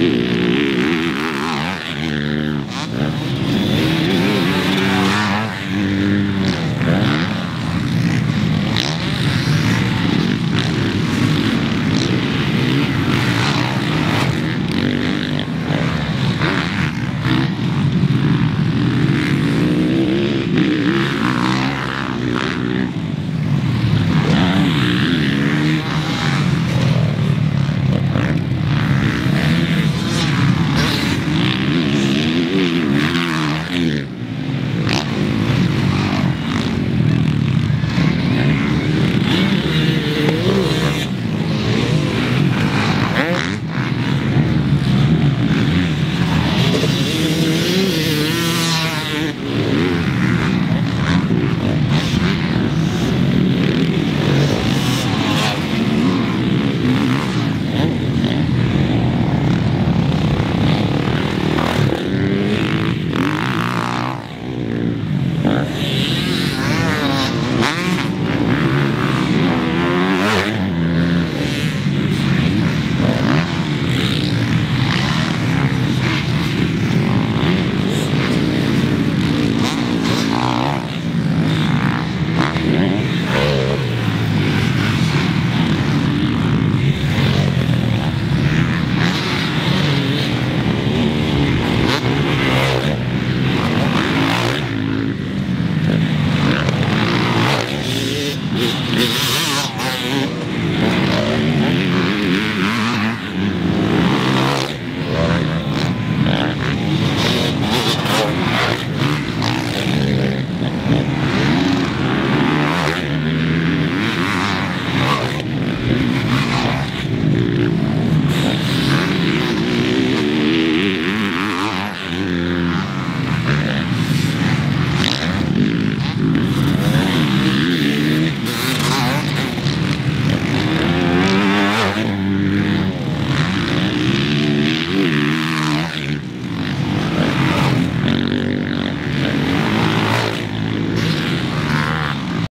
Yeah. Mm-hmm.